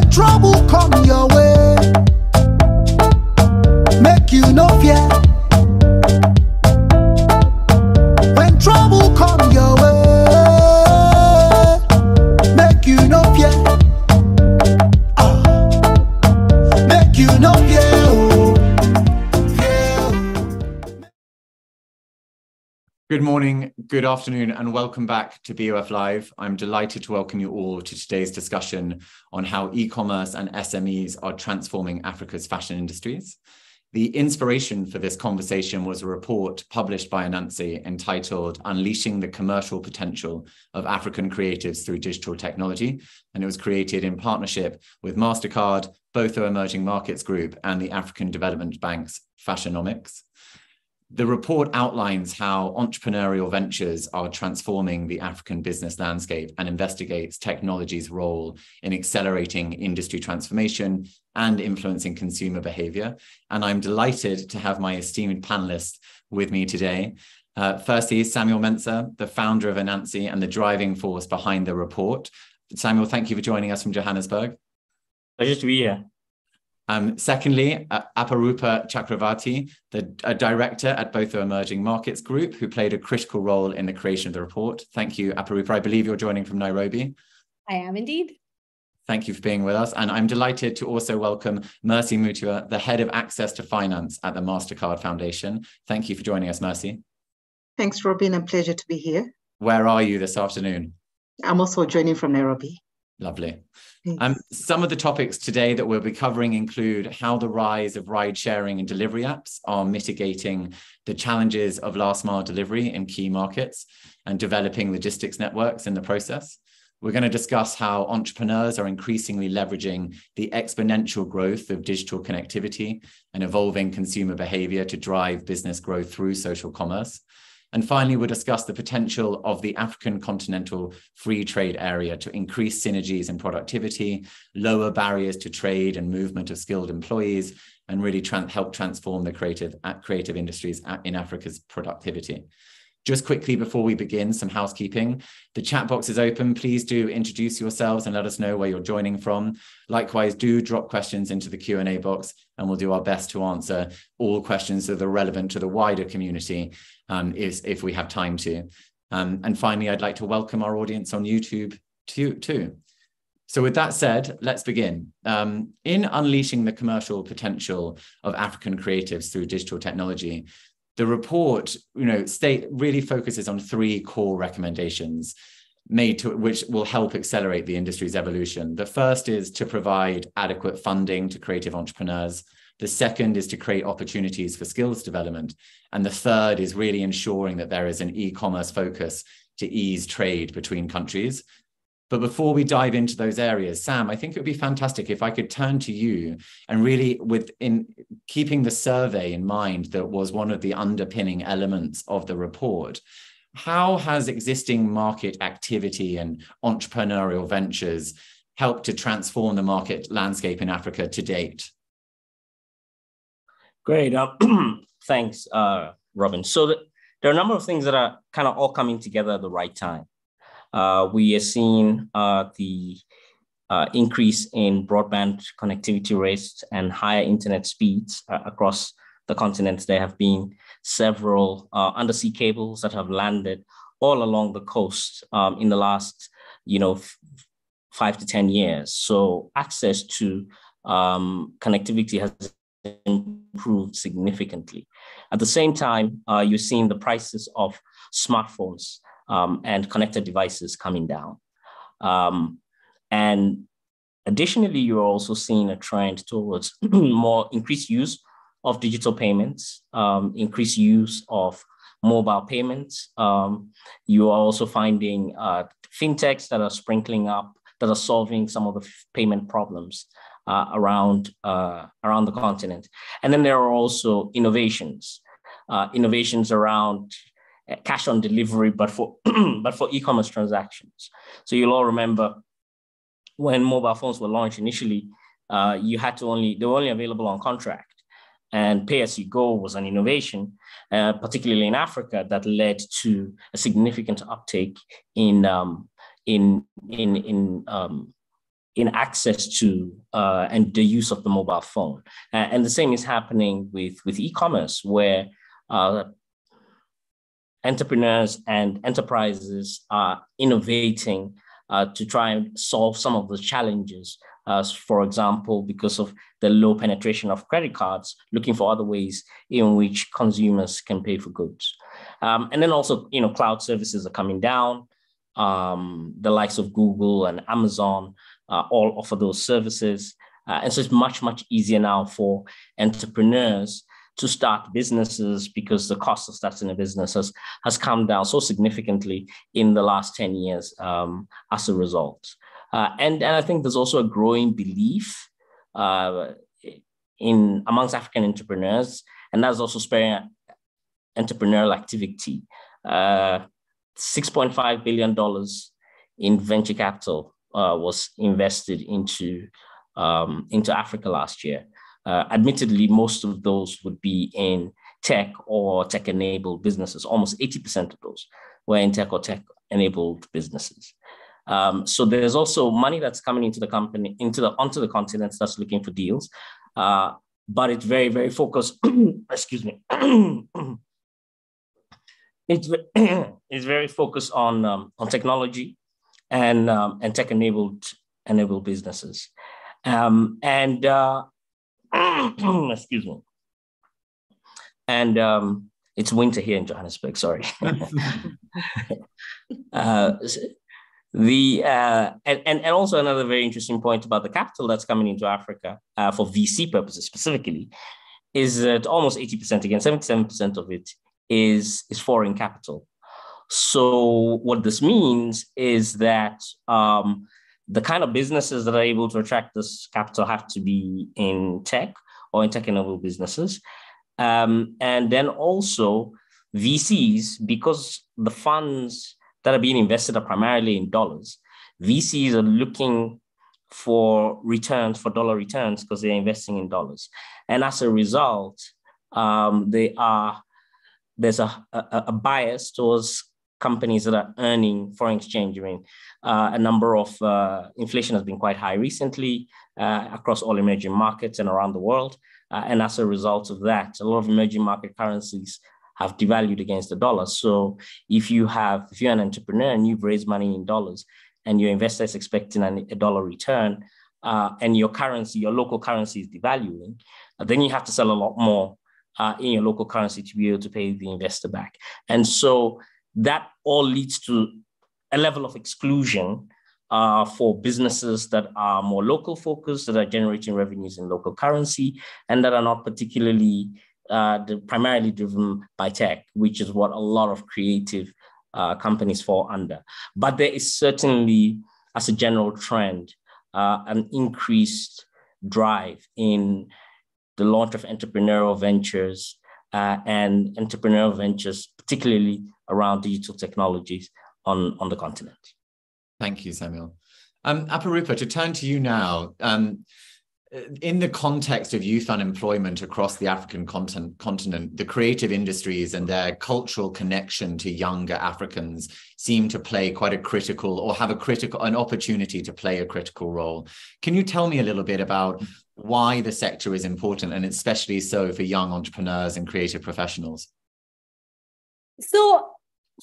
When trouble come your way, make you no fear. Good morning, good afternoon, and welcome back to BOF Live. I'm delighted to welcome you all to today's discussion on how e commerce and SMEs are transforming Africa's fashion industries. The inspiration for this conversation was a report published by Ananse entitled Unleashing the Commercial Potential of African Creatives Through Digital Technology. And it was created in partnership with MasterCard, Botho Emerging Markets Group, and the African Development Bank's Fashionomics. The report outlines how entrepreneurial ventures are transforming the African business landscape and investigates technology's role in accelerating industry transformation and influencing consumer behavior. And I'm delighted to have my esteemed panelists with me today. Uh, firstly, Samuel Mensah, the founder of Ananse and the driving force behind the report. Samuel, thank you for joining us from Johannesburg. Pleasure to be here. Um, secondly, uh, Aparupa Chakravarti, the a director at Botho Emerging Markets Group, who played a critical role in the creation of the report. Thank you, Aparupa. I believe you're joining from Nairobi. I am indeed. Thank you for being with us. And I'm delighted to also welcome Mercy Mutua, the head of access to finance at the MasterCard Foundation. Thank you for joining us, Mercy. Thanks, Robin. A pleasure to be here. Where are you this afternoon? I'm also joining from Nairobi. Lovely. Um, some of the topics today that we'll be covering include how the rise of ride sharing and delivery apps are mitigating the challenges of last mile delivery in key markets and developing logistics networks in the process. We're going to discuss how entrepreneurs are increasingly leveraging the exponential growth of digital connectivity and evolving consumer behavior to drive business growth through social commerce. And finally, we'll discuss the potential of the African continental free trade area to increase synergies in productivity, lower barriers to trade and movement of skilled employees, and really tran- help transform the creative, uh, creative industries in Africa's productivity. Just quickly before we begin, some housekeeping. The chat box is open. Please do introduce yourselves and let us know where you're joining from. Likewise, do drop questions into the Q&A box and we'll do our best to answer all questions that are relevant to the wider community um, is, if we have time to. Um, and finally, I'd like to welcome our audience on YouTube too. too. So with that said, let's begin. Um, in unleashing the commercial potential of African creatives through digital technology, the report, you know, state really focuses on three core recommendations made to which will help accelerate the industry's evolution. The first is to provide adequate funding to creative entrepreneurs. The second is to create opportunities for skills development. And the third is really ensuring that there is an e-commerce focus to ease trade between countries. But before we dive into those areas, Sam, I think it would be fantastic if I could turn to you and really, with in keeping the survey in mind, that was one of the underpinning elements of the report. How has existing market activity and entrepreneurial ventures helped to transform the market landscape in Africa to date? Great. Um, thanks, uh, Robin. So the, there are a number of things that are kind of all coming together at the right time. Uh, we are seeing uh, the uh, increase in broadband connectivity rates and higher internet speeds uh, across the continent. There have been several uh, undersea cables that have landed all along the coast um, in the last, you know, f- five to 10 years. So access to um, connectivity has improved significantly. At the same time, uh, you're seeing the prices of smartphones um, and connected devices coming down. Um, and additionally, you're also seeing a trend towards more increased use of digital payments, um, increased use of mobile payments. Um, you are also finding uh, fintechs that are sprinkling up, that are solving some of the f- payment problems uh, around, uh, around the continent. And then there are also innovations, uh, innovations around uh, cash on delivery, but for, but for e-commerce transactions. So you'll all remember when mobile phones were launched initially, uh, you had to only, they were only available on contract. And pay as you go was an innovation, uh, particularly in Africa, that led to a significant uptake in um, in in in um, in access to uh, and the use of the mobile phone. Uh, and the same is happening with, with e-commerce, where uh, entrepreneurs and enterprises are innovating uh, to try and solve some of the challenges. Uh, for example, because of the low penetration of credit cards, looking for other ways in which consumers can pay for goods. Um, and then also, you know, cloud services are coming down. Um, the likes of Google and Amazon uh, all offer those services. Uh, and so it's much, much easier now for entrepreneurs to start businesses because the cost of starting a business has, has come down so significantly in the last 10 years um, as a result. Uh, and, and I think there's also a growing belief uh, in amongst African entrepreneurs, and that's also spurring entrepreneurial activity. Uh, $6.5 billion in venture capital uh, was invested into, um, into Africa last year. Uh, admittedly, most of those would be in tech or tech enabled businesses. Almost 80% of those were in tech or tech enabled businesses. Um, so there's also money that's coming into the company, into the onto the continent that's looking for deals. Uh, but it's very, very focused. excuse me. it's, it's very focused on um, on technology and um, and tech enabled enabled businesses. Um, and uh, excuse me. And um, it's winter here in Johannesburg. Sorry. uh, the uh, and, and and also another very interesting point about the capital that's coming into Africa uh, for VC purposes specifically is that almost eighty percent again, seventy seven percent of it is is foreign capital. So what this means is that um, the kind of businesses that are able to attract this capital have to be in tech or in tech enabled businesses. Um, and then also VCs, because the funds that are being invested are primarily in dollars, VCs are looking for returns, for dollar returns, because they're investing in dollars. And as a result, um, they are there's a, a, a bias towards companies that are earning foreign exchange. I mean, uh, a number of uh, inflation has been quite high recently uh, across all emerging markets and around the world. Uh, and as a result of that, a lot of emerging market currencies have devalued against the dollar. So if you have, if you're an entrepreneur and you've raised money in dollars and your investor is expecting a dollar return uh, and your currency, your local currency is devaluing, uh, then you have to sell a lot more uh, in your local currency to be able to pay the investor back. And so that all leads to a level of exclusion uh, for businesses that are more local focused, that are generating revenues in local currency, and that are not particularly uh, primarily driven by tech, which is what a lot of creative uh, companies fall under. But there is certainly, as a general trend, uh, an increased drive in the launch of entrepreneurial ventures uh, and entrepreneurial ventures, particularly around digital technologies on, on the continent. Thank you, Samuel. Um, Aparupa, to turn to you now, um, in the context of youth unemployment across the African continent, the creative industries and their cultural connection to younger Africans seem to play quite a critical or have a critical an opportunity to play a critical role. Can you tell me a little bit about why the sector is important and especially so for young entrepreneurs and creative professionals? So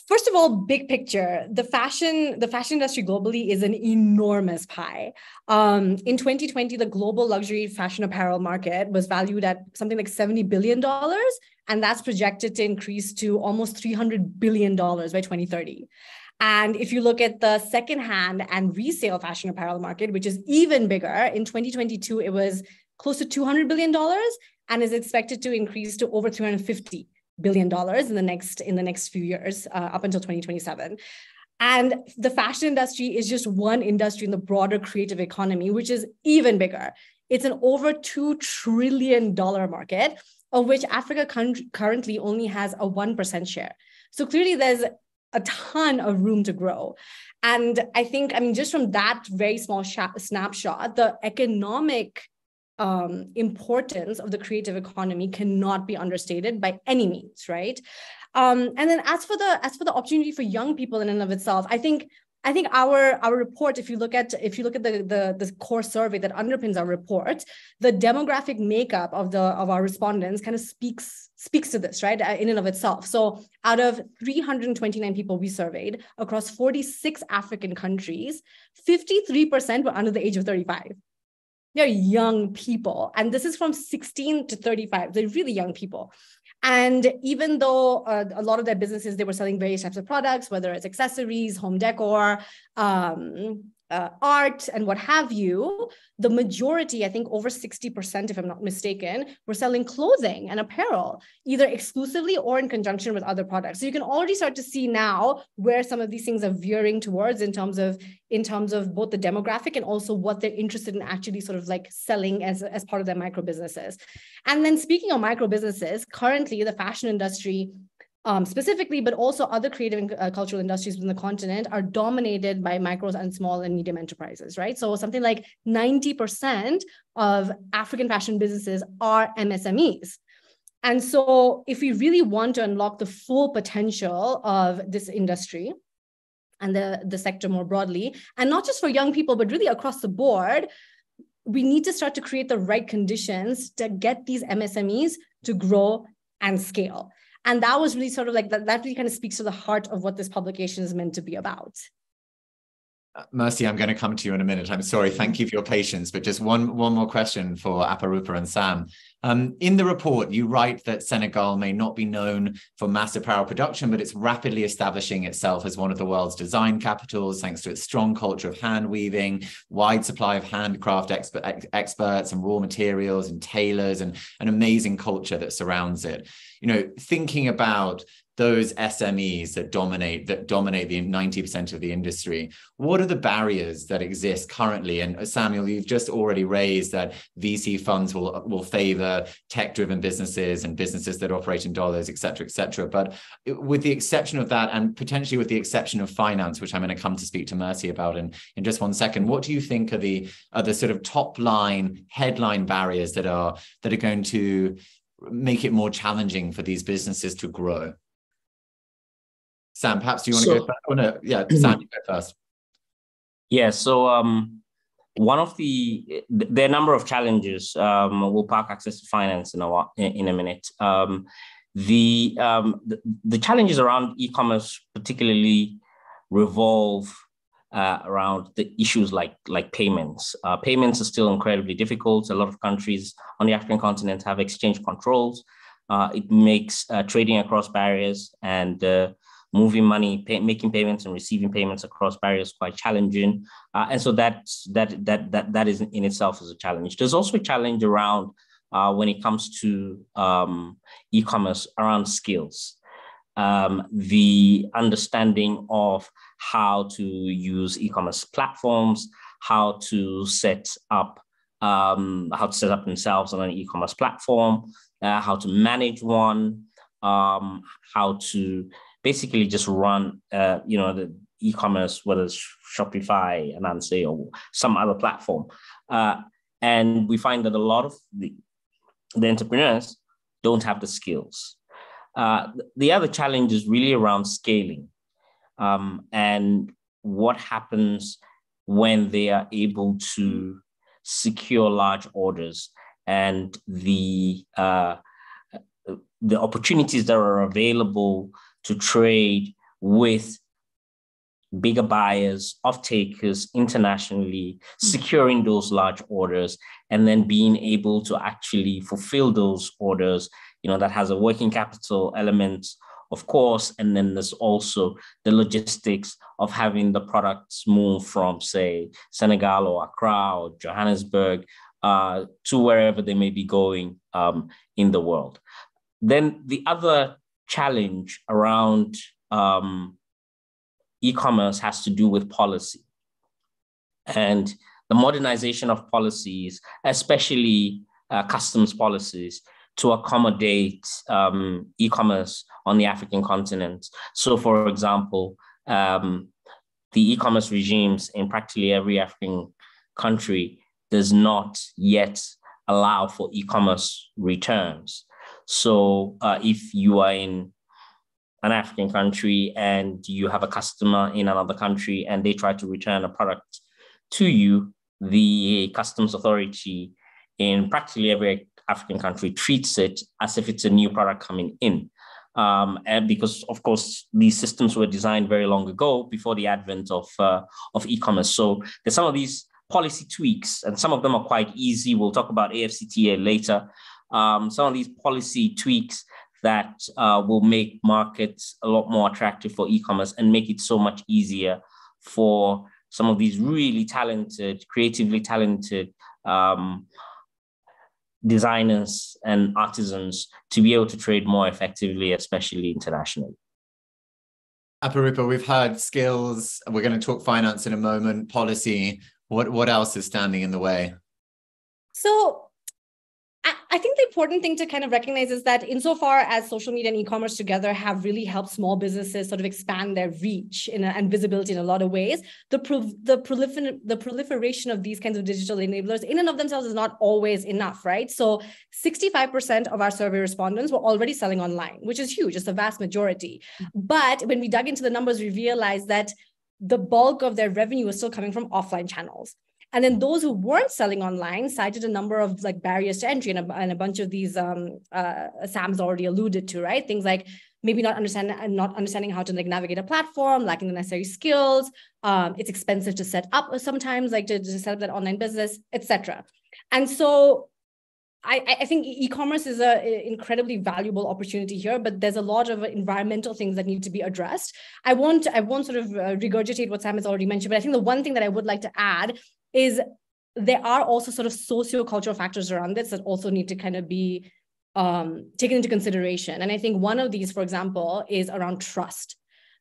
first of all big picture the fashion the fashion industry globally is an enormous pie. Um, in 2020 the global luxury fashion apparel market was valued at something like 70 billion dollars and that's projected to increase to almost 300 billion dollars by 2030 and if you look at the secondhand and resale fashion apparel market which is even bigger in 2022 it was close to 200 billion dollars and is expected to increase to over 350 billion dollars in the next in the next few years uh, up until 2027 and the fashion industry is just one industry in the broader creative economy which is even bigger. It's an over 2 trillion dollar market of which africa currently only has a 1% share. So clearly there's a ton of room to grow. And i think i mean just from that very small snapshot the economic um, importance of the creative economy cannot be understated by any means, right? Um, and then as for the as for the opportunity for young people in and of itself, I think I think our our report, if you look at if you look at the, the the core survey that underpins our report, the demographic makeup of the of our respondents kind of speaks speaks to this, right, in and of itself. So out of 329 people we surveyed across 46 African countries, 53% were under the age of 35 they're young people and this is from 16 to 35 they're really young people. And even though uh, a lot of their businesses, they were selling various types of products, whether it's accessories, home decor, um, uh, art and what have you, the majority, I think over 60%, if I'm not mistaken, were selling clothing and apparel, either exclusively or in conjunction with other products. So you can already start to see now where some of these things are veering towards in terms of in terms of both the demographic and also what they're interested in actually sort of like selling as, as part of their micro businesses. And then speaking of micro businesses, currently the fashion industry um, specifically, but also other creative and uh, cultural industries within the continent are dominated by micros and small and medium enterprises, right? So something like 90% of African fashion businesses are MSMEs. And so if we really want to unlock the full potential of this industry, and the, the sector more broadly, and not just for young people, but really across the board, we need to start to create the right conditions to get these MSMEs to grow and scale. And that was really sort of like that, that really kind of speaks to the heart of what this publication is meant to be about. Uh, Mercy, I'm going to come to you in a minute. I'm sorry. Thank you for your patience. But just one, one more question for Aparupa and Sam. Um, in the report, you write that Senegal may not be known for mass apparel production, but it's rapidly establishing itself as one of the world's design capitals thanks to its strong culture of hand weaving, wide supply of handcraft expert, experts and raw materials and tailors, and an amazing culture that surrounds it you know, thinking about those SMEs that dominate that dominate the 90% of the industry. What are the barriers that exist currently? And uh, Samuel, you've just already raised that VC funds will will favor tech-driven businesses and businesses that operate in dollars, et cetera, et cetera. But with the exception of that, and potentially with the exception of finance, which I'm going to come to speak to Mercy about in, in just one second, what do you think are the are the sort of top line headline barriers that are that are going to make it more challenging for these businesses to grow? Sam, perhaps do you want so, to go first? Oh, no, yeah, Sam, you go first. Yeah, so um, one of the there are a number of challenges. Um, we'll park access to finance in a in a minute. Um, the, um, the the challenges around e-commerce particularly revolve uh, around the issues like like payments. Uh, payments are still incredibly difficult. A lot of countries on the African continent have exchange controls. Uh, it makes uh, trading across barriers and uh, moving money, pay, making payments and receiving payments across barriers quite challenging. Uh, and so that that that that that is in itself is a challenge. There's also a challenge around when it comes to um, e-commerce around skills um, the understanding of how to use e-commerce platforms, how to set up um, how to set up themselves on an e-commerce platform, uh, how to manage one, um, how to basically just run, uh, you know, the e-commerce, whether it's Shopify, Ananse, or some other platform. Uh, and we find that a lot of the, the entrepreneurs don't have the skills. Uh, the other challenge is really around scaling um, and what happens when they are able to secure large orders and the uh, the opportunities that are available to trade with bigger buyers, off takers internationally, securing those large orders, and then being able to actually fulfill those orders you know, that has a working capital element, of course, and then there's also the logistics of having the products move from, say, Senegal or Accra or Johannesburg uh, to wherever they may be going um, in the world. Then the other challenge around um, e-commerce has to do with policy and the modernization of policies, especially uh, customs policies, to accommodate um, e-commerce on the African continent. So, for example, um, the e-commerce regimes in practically every African country does not yet allow for e-commerce returns. So, uh, if you are in an African country and you have a customer in another country and they try to return a product to you, the customs authority in practically every African country treats it as if it's a new product coming in. Um, and because of course these systems were designed very long ago before the advent of uh, of e-commerce. So there's some of these policy tweaks, and some of them are quite easy. We'll talk about AFCTA later. Um, some of these policy tweaks that uh, will make markets a lot more attractive for e-commerce and make it so much easier for some of these really talented, creatively talented um, designers and artisans to be able to trade more effectively, especially internationally. Aparupa, we've heard skills. We're going to talk finance in a moment, policy. What what else is standing in the way? So I think the important thing to kind of recognize is that insofar as social media and e-commerce together have really helped small businesses sort of expand their reach a, and visibility in a lot of ways, the pro, the, prolifer, the proliferation of these kinds of digital enablers in and of themselves is not always enough, right? So 65% of our survey respondents were already selling online, which is huge. It's the vast majority. But when we dug into the numbers, we realized that the bulk of their revenue was still coming from offline channels. And then those who weren't selling online cited a number of like barriers to entry and a, and a bunch of these um, uh, Sam's already alluded to, right? Things like maybe not understand not understanding how to like navigate a platform, lacking the necessary skills. Um, it's expensive to set up sometimes, like to, to set up that online business, etc. And so I, I, think e-commerce is an incredibly valuable opportunity here, but there's a lot of environmental things that need to be addressed. I won't I won't sort of uh, regurgitate what Sam has already mentioned, but I think the one thing that I would like to add is there are also sort of socio-cultural factors around this that also need to kind of be um, taken into consideration. And I think one of these, for example, is around trust.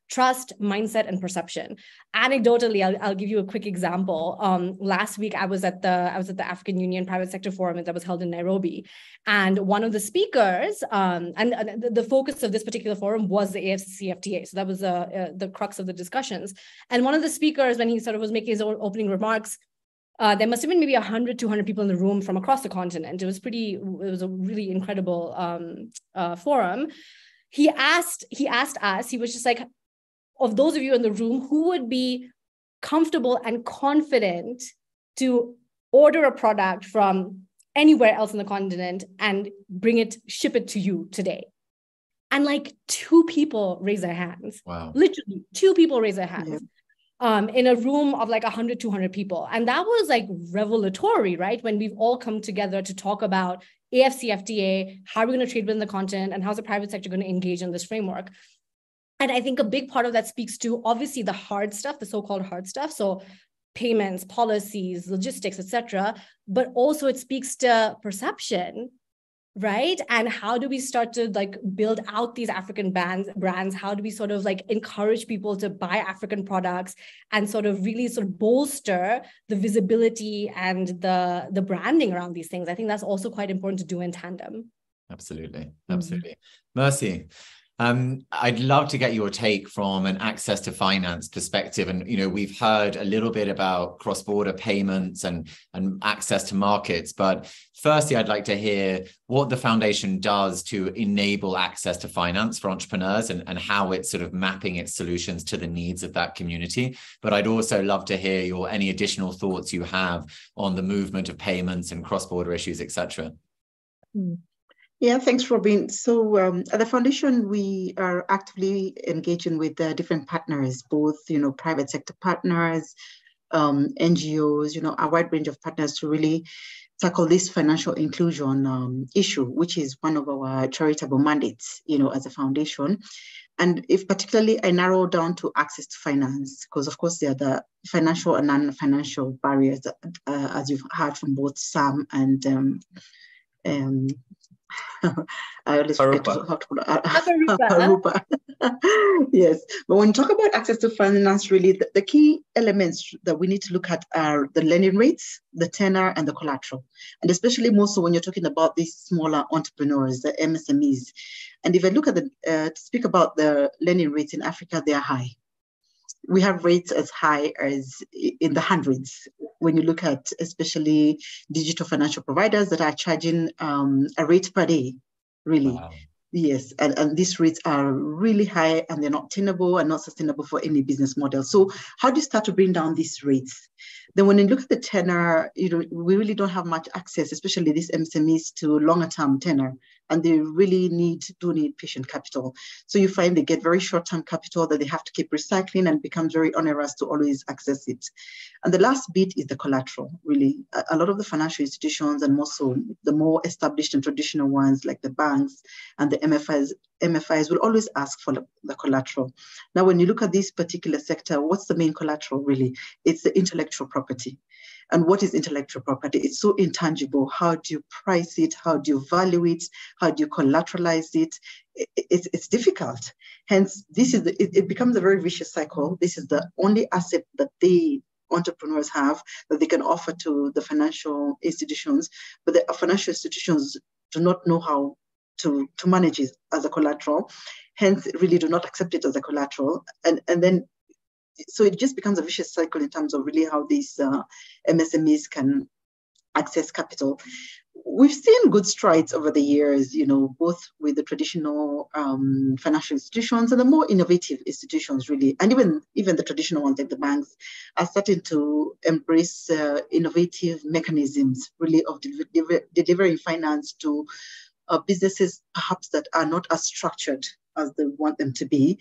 Trust, mindset, and perception. Anecdotally, I'll, I'll give you a quick example. Um, last week, I was at the I was at the African Union Private Sector Forum that was held in Nairobi, and one of the speakers, um, and, and the, focus of this particular forum was the AFCFTA. So that was uh, uh, the crux of the discussions. And one of the speakers, when he sort of was making his opening remarks, uh, there must have been maybe 100 200 people in the room from across the continent. It was pretty it was a really incredible um, uh, forum. He asked he asked us he was just like of those of you in the room who would be comfortable and confident to order a product from anywhere else in the continent and bring it ship it to you today? And like two people raise their hands. Wow. Literally two people raise their hands. Yeah um, in a room of like 100, 200 people. And that was like revelatory, right? When we've all come together to talk about AFCFTA, how are we going to trade within the continent, and how's the private sector going to engage in this framework? And I think a big part of that speaks to obviously the hard stuff, the so-called hard stuff. So payments, policies, logistics, etc. But also it speaks to perception right? And how do we start to like build out these african brands brands? How do we sort of like encourage people to buy african products and sort of really sort of bolster the visibility and the the branding around these things? I think that's also quite important to do in tandem. Absolutely. Absolutely. Mm-hmm. mercy um, I'd love to get your take from an access to finance perspective. And you know, we've heard a little bit about cross-border payments and, and access to markets. But firstly, I'd like to hear what the foundation does to enable access to finance for entrepreneurs and, and how it's sort of mapping its solutions to the needs of that community. But I'd also love to hear your any additional thoughts you have on the movement of payments and cross-border issues, etc. Mm. Yeah, thanks, Robin. So um, at the foundation, we are actively engaging with uh, different partners, both you know private sector partners, um, NGOs, you know a wide range of partners to really tackle this financial inclusion um, issue, which is one of our charitable mandates, you know, as a foundation. And if particularly I narrow down to access to finance, because of course there are the financial and non-financial barriers, uh, as you've heard from both Sam and um, um, I always forget how to Arupa. yes, but when you talk about access to finance, really the, the, key elements that we need to look at are the lending rates, the tenor, and the collateral, and especially more so when you're talking about these smaller entrepreneurs, the MSMEs. And if I look at the uh, to speak about the lending rates in Africa, they are high we have rates as high as in the hundreds when you look at especially digital financial providers that are charging um, a rate per day really wow. Yes, and, and these rates are really high and they're not tenable and not sustainable for any business model. So how do you start to bring down these rates? Then when you look at the tenor, you know, we really don't have much access, especially these MSMEs, to longer term tenor, and they really need do need patient capital. So you find they get very short term capital that they have to keep recycling and becomes very onerous to always access it. And the last bit is the collateral. Really, a, a lot of the financial institutions and more so the more established and traditional ones like the banks and the MFIs, MFIs will always ask for the collateral. Now, when you look at this particular sector, what's the main collateral really? It's the intellectual property. And what is intellectual property? It's so intangible. How do you price it? How do you value it? How do you collateralize it? It's, it's difficult. Hence, this is the, it, it becomes a very vicious cycle. This is the only asset that they entrepreneurs have that they can offer to the financial institutions, but the financial institutions do not know how to, to manage it as a collateral, hence really do not accept it as a collateral. And, and then so it just becomes a vicious cycle in terms of really how these uh, MSMEs can access capital. We've seen good strides over the years, you know, both with the traditional um, financial institutions and the more innovative institutions, really, and even even the traditional ones like the banks are starting to embrace uh, innovative mechanisms, really, of deliver, delivering finance to uh, businesses perhaps that are not as structured as they want them to be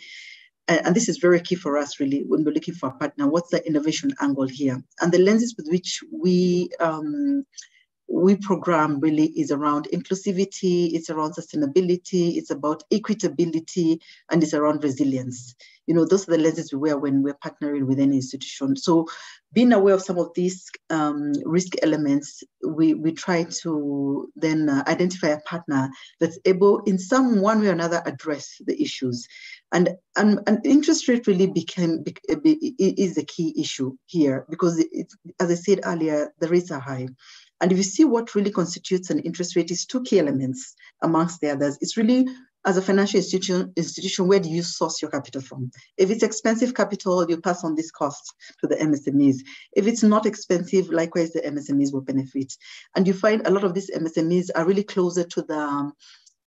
and this is very key for us really when we're looking for a partner. What's the innovation angle here? And the lenses with which we um, we program really is around inclusivity, it's around sustainability, it's about equitability, and it's around resilience. You know, those are the lenses we wear when we're partnering with any institution. So being aware of some of these um, risk elements, we, we try to then uh, identify a partner that's able in some one way or another address the issues. And, and, and interest rate really became be, be, is the key issue here because it, as I said earlier, the rates are high. And if you see what really constitutes an interest rate, is two key elements amongst the others. It's really as a financial institution, institution, where do you source your capital from? If it's expensive capital, you pass on this cost to the MSMEs. If it's not expensive, likewise, the MSMEs will benefit. And you find a lot of these MSMEs are really closer to the um,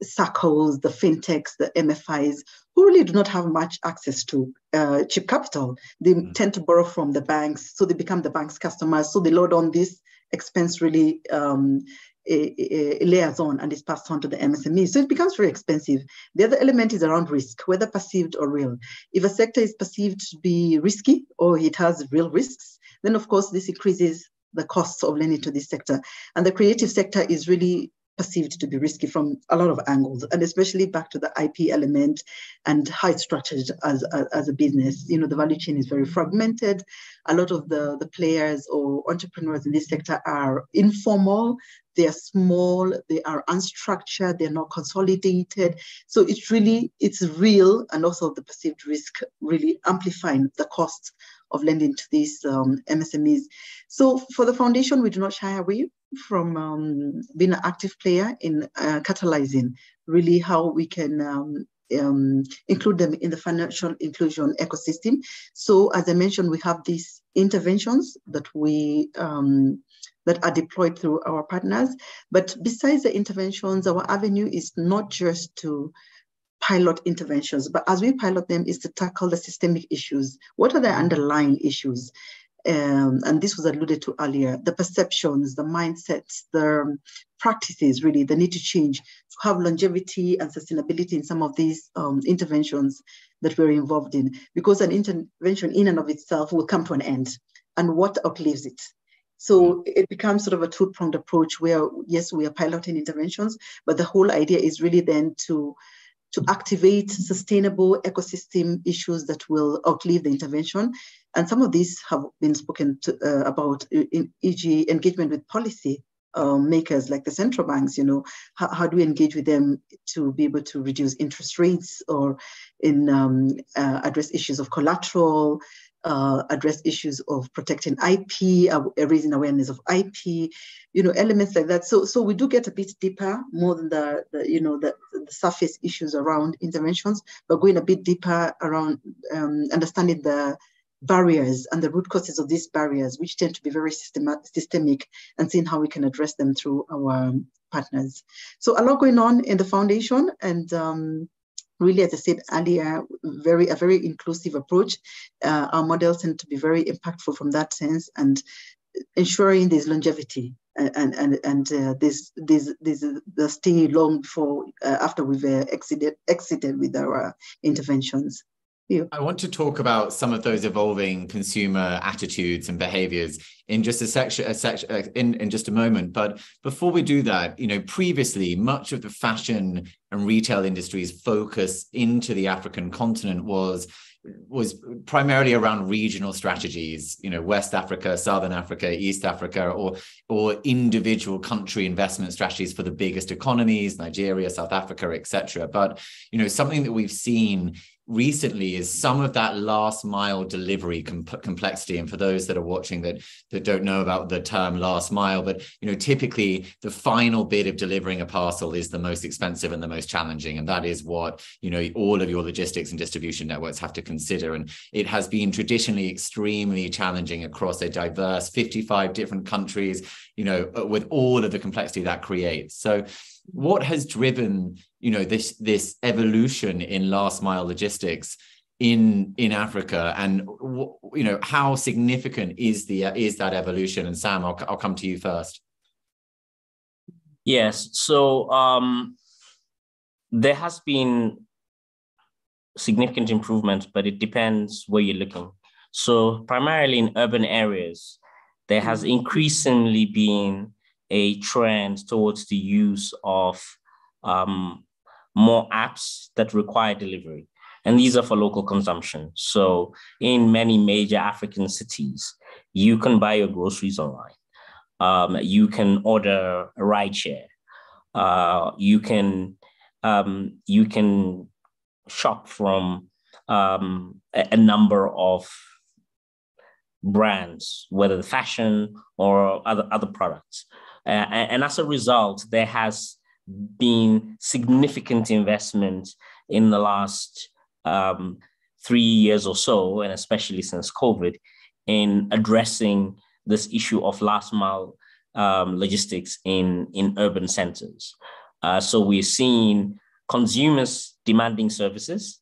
SACCOs, the fintechs, the MFIs, who really do not have much access to uh, cheap capital. They mm. tend to borrow from the banks, so they become the bank's customers. So they load on this expense really um, layers on and is passed on to the MSME. So it becomes very expensive. The other element is around risk, whether perceived or real. If a sector is perceived to be risky or it has real risks, then of course this increases the costs of lending to this sector. And the creative sector is really perceived to be risky from a lot of angles, and especially back to the IP element and how it's structured as, as, as, a business. You know, the value chain is very fragmented. A lot of the, the players or entrepreneurs in this sector are informal, they are small, they are unstructured, they're not consolidated. So it's really, it's real, and also the perceived risk really amplifying the cost of lending to these um, MSMEs. So for the foundation, we do not shy away from um, being an active player in uh, catalyzing really how we can um, um, include them in the financial inclusion ecosystem. So as I mentioned, we have these interventions that we um, that are deployed through our partners. But besides the interventions, our avenue is not just to pilot interventions, but as we pilot them is to tackle the systemic issues. What are the underlying issues? Um, and this was alluded to earlier, the perceptions, the mindsets, the practices really, they need to change to have longevity and sustainability in some of these um, interventions that we're involved in, because an intervention in and of itself will come to an end. And what outlives it? So mm. it becomes sort of a two-pronged approach where, yes, we are piloting interventions, but the whole idea is really then to to activate sustainable ecosystem issues that will outlive the intervention. And some of these have been spoken to, uh, about, in, e.g., engagement with policy um, makers like the central banks. You know, how, how, do we engage with them to be able to reduce interest rates or in um, uh, address issues of collateral, uh, address issues of protecting IP, uh, raising awareness of IP, you know, elements like that. So, so we do get a bit deeper, more than the, the you know, the, the, surface issues around interventions, but going a bit deeper around um, understanding the barriers and the root causes of these barriers, which tend to be very systemic, and seeing how we can address them through our partners. So a lot going on in the foundation, and um, really, as I said earlier, very a very inclusive approach. Uh, our models tend to be very impactful from that sense, and ensuring there's longevity and and and uh, this this this the stay long before uh, after we've uh, exited exited with our interventions. You. I want to talk about some of those evolving consumer attitudes and behaviors in just a section, a section uh, in, in just a moment. But before we do that, you know, previously much of the fashion and retail industry's focus into the African continent was was primarily around regional strategies you know west africa southern africa east africa or or individual country investment strategies for the biggest economies nigeria south africa etc but you know something that we've seen recently is some of that last mile delivery complexity. And for those that are watching that that don't know about the term last mile but you know typically the final bit of delivering a parcel is the most expensive and the most challenging. And that is what you know all of your logistics and distribution networks have to consider. And it has been traditionally extremely challenging across a diverse 55 different countries you know with all of the complexity that creates. So what has driven you know this this evolution in last mile logistics in in Africa? And you know how significant is the is that evolution? And Sam I'll, I'll come to you first. Yes. So um there has been significant improvement but it depends where you're looking. So primarily in urban areas there has mm-hmm. increasingly been a trend towards the use of um, more apps that require delivery. And these are for local consumption. So in many major African cities, you can buy your groceries online. Um, you can order a ride share. Uh, you can um, you can shop from um, a, number of brands, whether the fashion or other other products. Uh, and, and as a result, there has been significant investment in the last um, three years or so, and especially since COVID, in addressing this issue of last mile um, logistics in, in urban centers. Uh, so we're seeing consumers demanding services,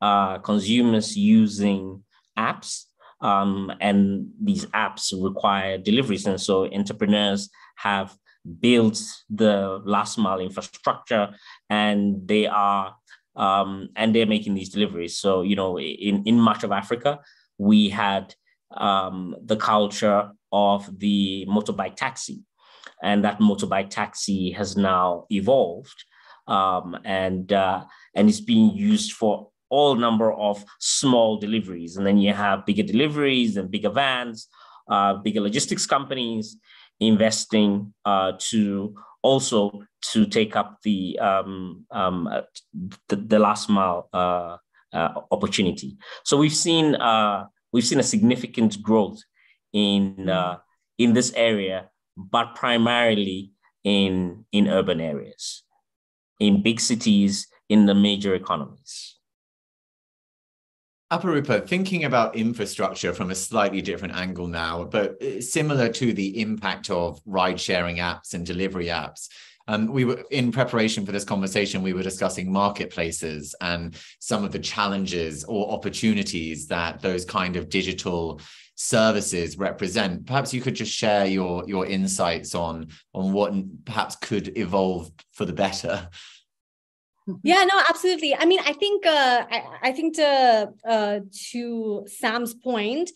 uh, consumers using apps, um, and these apps require deliveries. And so entrepreneurs have built the last mile infrastructure and they are um, and they're making these deliveries. So, you know, in, in much of Africa, we had um, the culture of the motorbike taxi. And that motorbike taxi has now evolved um, and, uh, and it's being used for all number of small deliveries. And then you have bigger deliveries and bigger vans, uh, bigger logistics companies investing uh, to also to take up the um, um, uh, the, the, last mile uh, uh, opportunity. So we've seen uh, we've seen a significant growth in uh, in this area, but primarily in in urban areas, in big cities, in the major economies. Aparupa, thinking about infrastructure from a slightly different angle now, but uh, similar to the impact of ride sharing apps and delivery apps. Um, we were in preparation for this conversation, we were discussing marketplaces and some of the challenges or opportunities that those kind of digital services represent. Perhaps you could just share your your insights on on what perhaps could evolve for the better yeah no absolutely. I mean i think uh i, I think to uh to sam's point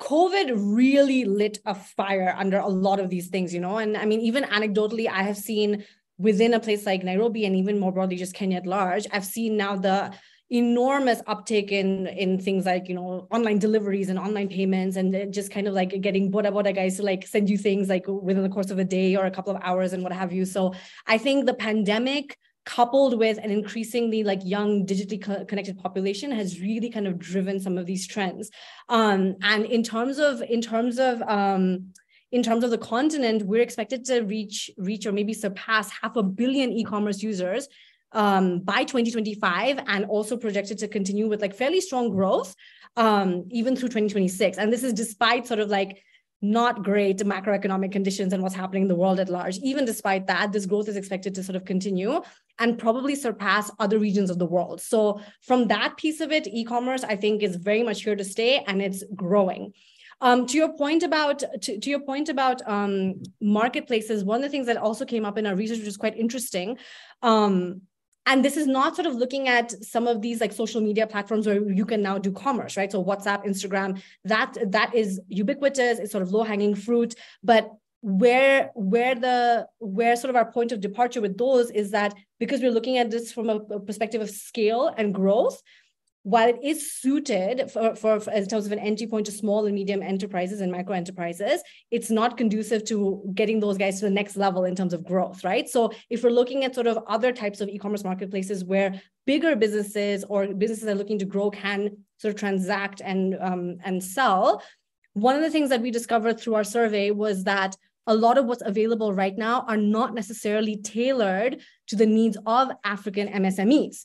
covid really lit a fire under a lot of these things you know? And i mean even anecdotally i have seen within a place like nairobi and even more broadly just kenya at large i've seen now the enormous uptake in in things like you know online deliveries and online payments and just kind of like getting boda boda guys to like send you things like within the course of a day or a couple of hours and what have you. So i think the pandemic coupled with an increasingly like young digitally co- connected population has really kind of driven some of these trends um, and in terms of in terms of um, in terms of the continent we're expected to reach reach or maybe surpass half a billion e-commerce users um, by 2025 and also projected to continue with like fairly strong growth um, even through 2026. And this is despite sort of like not great macroeconomic conditions and what's happening in the world at large. Even despite that, this growth is expected to sort of continue and probably surpass other regions of the world. So, from that piece of it, e commerce, I think, is very much here to stay and it's growing. Um, to your point about to, to your point about um, marketplaces, one of the things that also came up in our research, which is quite interesting, um, and this is not sort of looking at some of these like social media platforms where you can now do commerce right? So whatsapp instagram that that is ubiquitous it's sort of low hanging fruit. But where where the where sort of our point of departure with those is that because we're looking at this from a, a perspective of scale and growth while it is suited for, for, for, in terms of an entry point to small and medium enterprises and micro enterprises, it's not conducive to getting those guys to the next level in terms of growth, right? So if we're looking at sort of other types of e-commerce marketplaces where bigger businesses or businesses that are looking to grow can sort of transact and um, and sell, one of the things that we discovered through our survey was that a lot of what's available right now are not necessarily tailored to the needs of African MSMEs.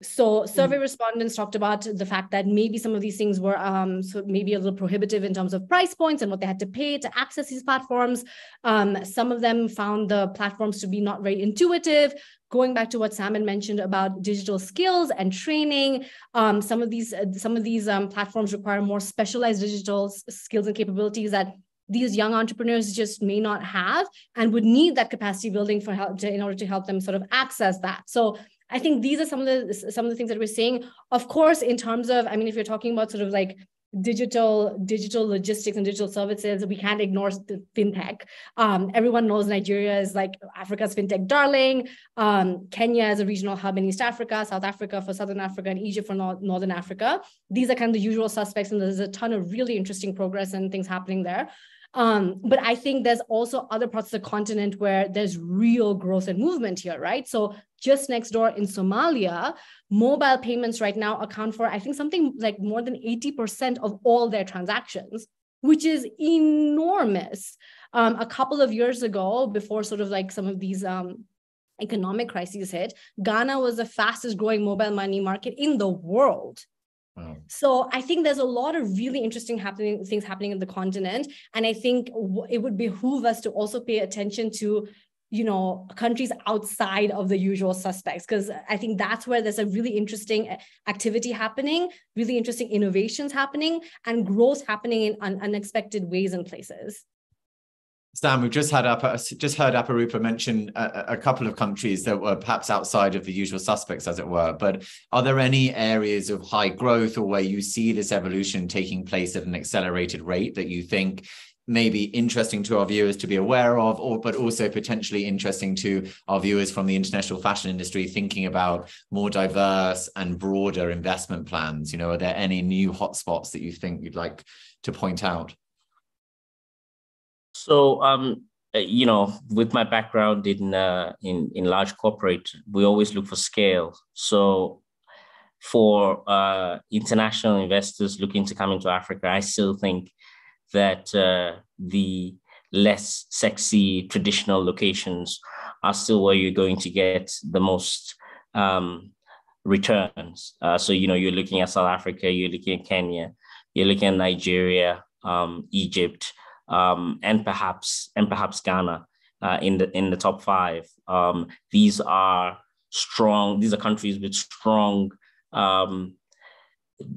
So survey mm. respondents talked about the fact that maybe some of these things were um, so maybe a little prohibitive in terms of price points and what they had to pay to access these platforms. Um, some of them found the platforms to be not very intuitive. Going back to what Sam mentioned about digital skills and training, um, some of these uh, some of these um, platforms require more specialized digital skills and capabilities that these young entrepreneurs just may not have and would need that capacity building for help to, in order to help them sort of access that. So I think these are some of the some of the things that we're seeing. Of course, in terms of, I mean, if you're talking about sort of like digital digital logistics and digital services we can't ignore fintech. Um, everyone knows nigeria is like africa's fintech darling. Um, kenya is a regional hub in east africa south africa for southern africa and egypt for northern africa. These are kind of the usual suspects and there's a ton of really interesting progress and things happening there um, but I think there's also other parts of the continent where there's real growth and movement here, right? So just next door in Somalia, mobile payments right now account for, I think, something like more than 80% of all their transactions, which is enormous. Um, a couple of years ago, before sort of like some of these um, economic crises hit, Ghana was the fastest growing mobile money market in the world. So I think there's a lot of really interesting happening things happening in the continent, and I think it would behoove us to also pay attention to you know countries outside of the usual suspects. Because i think that's where there's a really interesting eh, activity happening really interesting innovations happening and growth happening in un- unexpected ways and places Sam, we've just had just heard Aparupa mention a, a, couple of countries that were perhaps outside of the usual suspects, as it were. But are there any areas of high growth or where you see this evolution taking place at an accelerated rate that you think may be interesting to our viewers to be aware of, or but also potentially interesting to our viewers from the international fashion industry thinking about more diverse and broader investment plans? You know, are there any new hotspots that you think you'd like to point out? So, um, uh, you know, with my background in uh, in in large corporate, we always look for scale. So, for uh, international investors looking to come into Africa, I still think that uh, the less sexy traditional locations are still where you're going to get the most um, returns. Uh, so, you know, you're looking at South Africa, you're looking at Kenya, you're looking at Nigeria, um, Egypt, um, and perhaps and perhaps Ghana uh, in the in the top five. Um, these are strong. These are countries with strong um,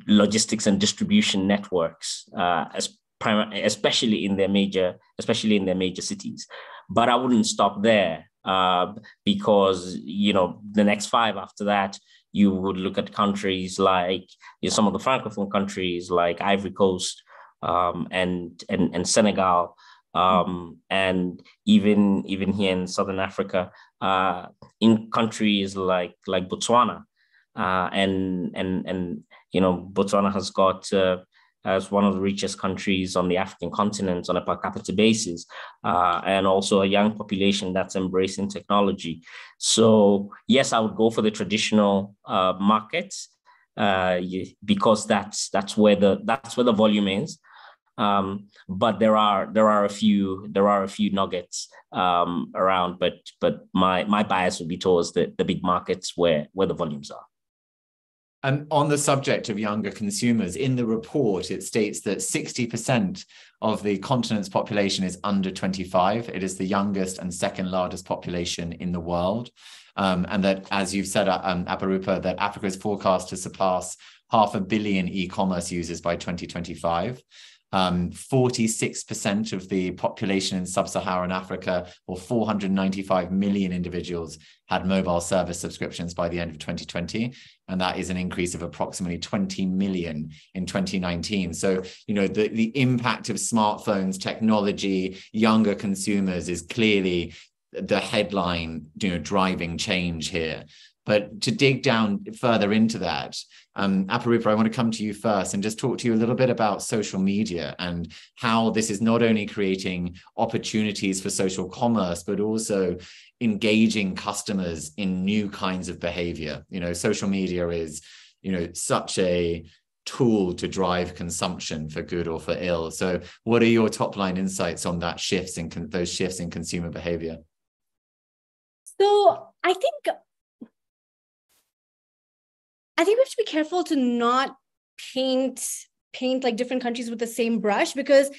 logistics and distribution networks, uh, as prim- especially in their major, especially in their major cities. But I wouldn't stop there uh, because you know the next five after that you would look at countries like you know, some of the francophone countries like Ivory Coast, um, and, and and Senegal, um, and even even here in Southern Africa, uh, in countries like like Botswana, uh, and and and you know Botswana has got uh, as one of the richest countries on the African continent on a per capita basis, uh, and also a young population that's embracing technology. So yes, I would go for the traditional uh, markets uh, because that's that's where the that's where the volume is. Um, but there are there are a few there are a few nuggets um, around. But but my my bias would be towards the, the big markets where where the volumes are. And on the subject of younger consumers, in the report, it states that 60% of the continent's population is under 25. It is the youngest and second largest population in the world. Um, and that, as you've said, um, Aparupa, that Africa is forecast to surpass half a billion e-commerce users by 2025. Um, 46% of the population in sub-Saharan Africa, or 495 million individuals, had mobile service subscriptions by the end of 2020, and that is an increase of approximately 20 million in 2019. So, you know, the, the impact of smartphones, technology, younger consumers is clearly the headline, you know, driving change here. But to dig down further into that, um, Aparupa, I want to come to you first and just talk to you a little bit about social media and how this is not only creating opportunities for social commerce, but also engaging customers in new kinds of behavior. You know, social media is, you know, such a tool to drive consumption for good or for ill. So, what are your top line insights on that shifts in con- those shifts in consumer behavior? So, I think I think we have to be careful to not paint paint like different countries with the same brush because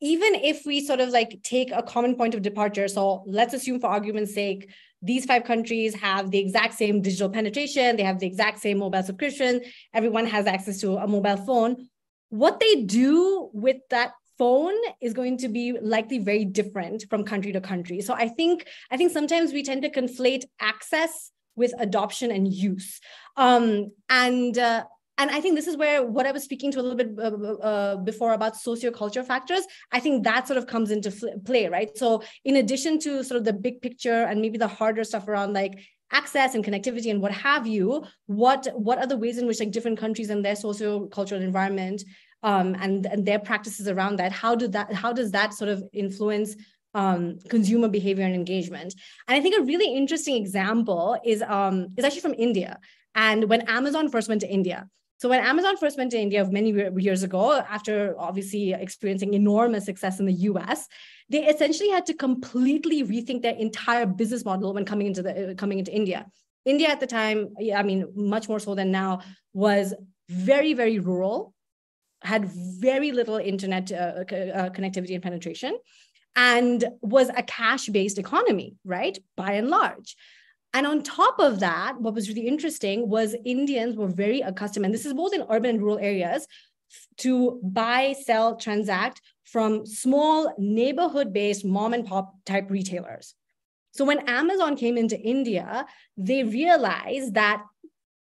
even if we sort of like take a common point of departure, so let's assume for argument's sake, these five countries have the exact same digital penetration, they have the exact same mobile subscription, everyone has access to a mobile phone. What they do with that phone is going to be likely very different from country to country. So I think I think sometimes we tend to conflate access with adoption and use. Um, and uh, and I think this is where what I was speaking to a little bit uh, uh, before about sociocultural factors, I think that sort of comes into play, right? So in addition to sort of the big picture and maybe the harder stuff around like access and connectivity and what have you, what what are the ways in which like different countries and their sociocultural environment um, and and their practices around that, how do that how does that sort of influence um, consumer behavior and engagement. And I think a really interesting example is um, is actually from India. And when Amazon first went to India, so when Amazon first went to India many years ago, after obviously experiencing enormous success in the US, they essentially had to completely rethink their entire business model when coming into the coming into India. India at the time, I mean, much more so than now, was very very rural, had very little internet uh, uh, connectivity and penetration and was a cash based economy, right? By and large. And on top of that, what was really interesting was Indians were very accustomed, and this is both in urban and rural areas, to buy, sell, transact from small neighborhood based mom and pop type retailers. So when Amazon came into India, they realized that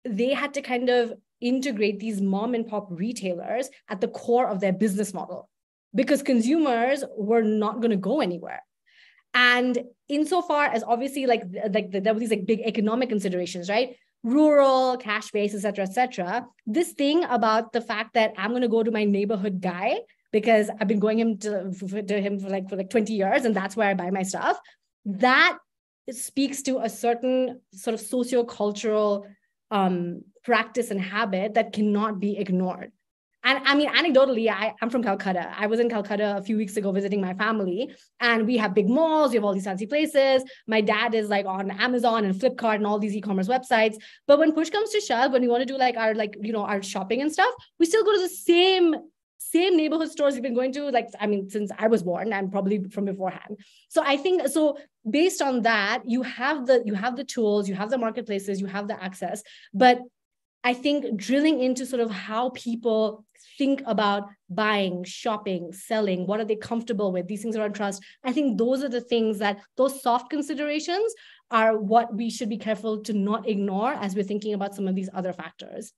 they had to kind of integrate these mom and pop retailers at the core of their business model because consumers were not going to go anywhere. And insofar as obviously like like there were these like big economic considerations, right? Rural, cash based, et cetera, et cetera. This thing about the fact that I'm going to go to my neighborhood guy because I've been going him to, to him for like for like 20 years, and that's where I buy my stuff. That speaks to a certain sort of socio-cultural um, practice and habit that cannot be ignored and I mean, anecdotally, I, am from Calcutta. I was in Calcutta a few weeks ago visiting my family, and we have big malls. We have all these fancy places. My dad is like on Amazon and Flipkart and all these e-commerce websites. But when push comes to shove, when we want to do like our like you know our shopping and stuff, we still go to the same same neighborhood stores we've been going to like i mean since i was born and probably from beforehand so i think so based on that you have the you have the tools you have the marketplaces you have the access but I think drilling into sort of how people think about buying, shopping, selling, what are they comfortable with? These things are on trust. I think those are the things that those soft considerations are what we should be careful to not ignore as we're thinking about some of these other factors.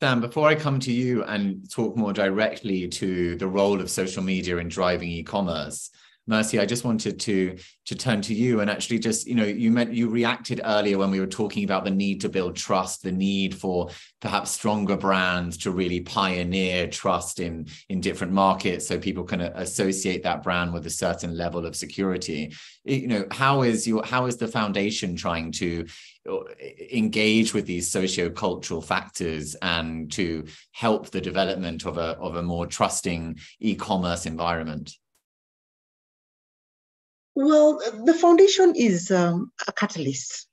Sam, before I come to you and talk more directly to the role of social media in driving e commerce, Mercy, I just wanted to to turn to you and actually just you know you meant you reacted earlier when we were talking about the need to build trust, the need for perhaps stronger brands to really pioneer trust in in different markets, so people can associate that brand with a certain level of security. You know, how is your how is the foundation trying to uh, engage with these socio-cultural factors and to help the development of a of a more trusting e-commerce environment? Well, the foundation is um, a catalyst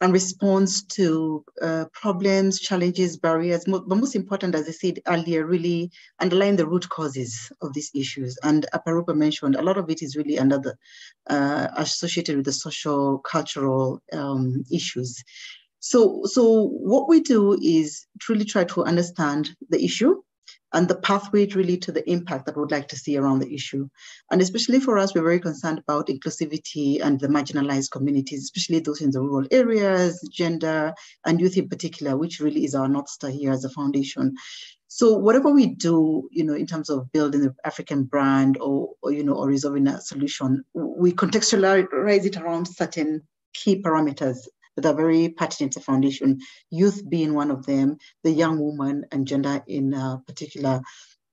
and response to uh, problems, challenges, barriers, but most important, as I said earlier, really underline the root causes of these issues. And Aparupa mentioned a lot of it is really another uh, associated with the social, cultural um, issues. So, so what we do is truly try to understand the issue, and the pathway really to the impact that we would like to see around the issue. And especially for us, we're very concerned about inclusivity and the marginalized communities, especially those in the rural areas, gender, and youth in particular, which really is our North Star here as a foundation. So whatever we do, you know, in terms of building the African brand or, or you know, or resolving a solution, we contextualize it around certain key parameters that are very pertinent to foundation, youth being one of them, the young woman and gender in uh, particular,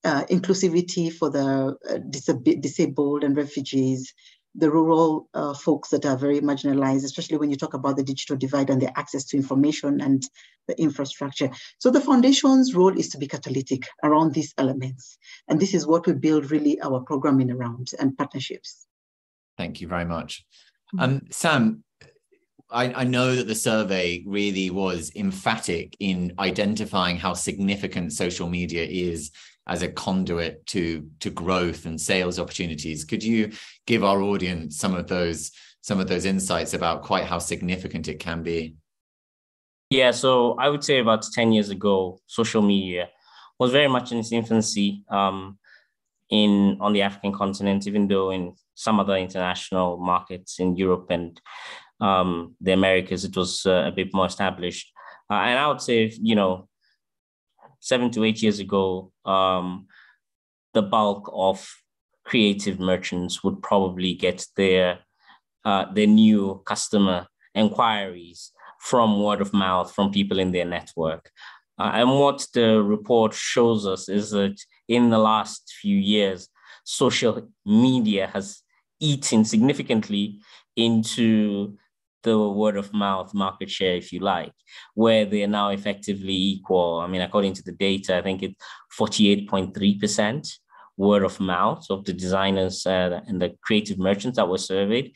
uh, inclusivity for the uh, disab- disabled and refugees, the rural uh, folks that are very marginalized, especially when you talk about the digital divide and the access to information and the infrastructure. So the foundation's role is to be catalytic around these elements. And this is what we build really our programming around and partnerships. Thank you very much. Um, Sam, I, I, know that the survey really was emphatic in identifying how significant social media is as a conduit to to growth and sales opportunities. Could you give our audience some of those some of those insights about quite how significant it can be? Yeah, so I would say about 10 years ago, social media was very much in its infancy um, in on the African continent, even though in some other international markets in Europe and um, the Americas, it was uh, a bit more established. Uh, and I would say, you know, seven to eight years ago, um, the bulk of creative merchants would probably get their uh, their new customer inquiries from word of mouth from people in their network. Uh, and what the report shows us is that in the last few years, social media has eaten significantly into the word of mouth market share, if you like, where they are now effectively equal. I mean, according to the data, I think it's 48.3% word of mouth of the designers uh, and the creative merchants that were surveyed,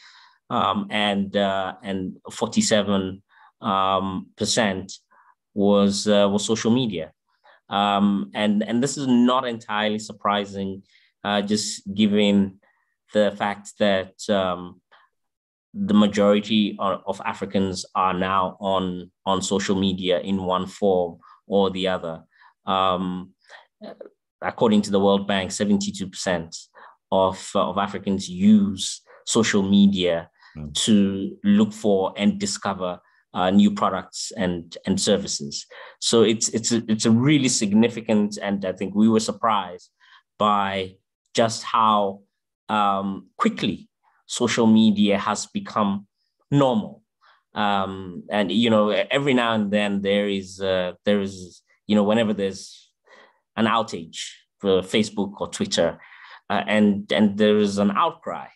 um, and uh, and 47 um, percent was uh, was social media, um, and and this is not entirely surprising, uh, just given the fact that um, the majority of Africans are now on on social media in one form or the other. Um, according to the World Bank, 72% of, of Africans use social media mm. to look for and discover uh, new products and, and services. So it's, it's, a, it's a really significant, and I think we were surprised by just how um, quickly social media has become normal. Um, and you know, every now and then there is uh, there is you know whenever there's an outage for Facebook or Twitter, uh, and and there is an outcry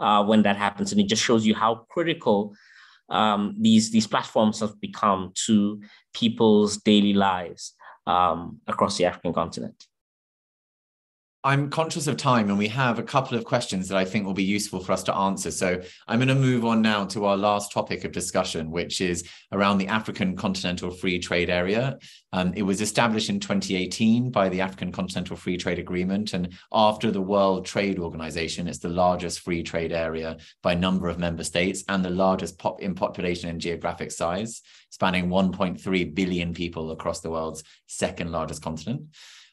uh, when that happens, and it just shows you how critical um, these these platforms have become to people's daily lives um, across the African continent. I'm conscious of time and we have a couple of questions that I think will be useful for us to answer. So I'm going to move on now to our last topic of discussion, which is around the African Continental Free Trade Area. Um, it was established in 2018 by the African Continental Free Trade Agreement. And after the World Trade Organization, it's the largest free trade area by number of member states and the largest pop in population and geographic size, spanning 1.3 billion people across the world's second largest continent.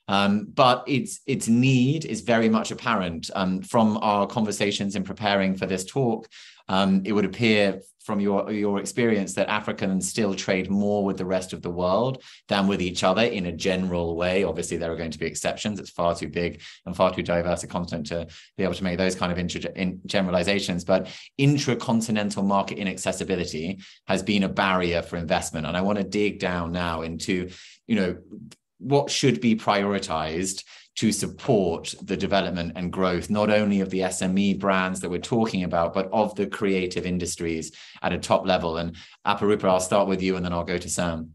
Um, but its its need is very much apparent um, from our conversations in preparing for this talk. Um, it would appear from your your experience that Africans still trade more with the rest of the world than with each other in a general way. Obviously, there are going to be exceptions. It's far too big and far too diverse a continent to be able to make those kind of in generalizations. But intracontinental market inaccessibility has been a barrier for investment, and I want to dig down now into, you know, what should be prioritized to support the development and growth, not only of the SME brands that we're talking about, but of the creative industries at a top level. And Aparupa, I'll start with you and then I'll go to Sam.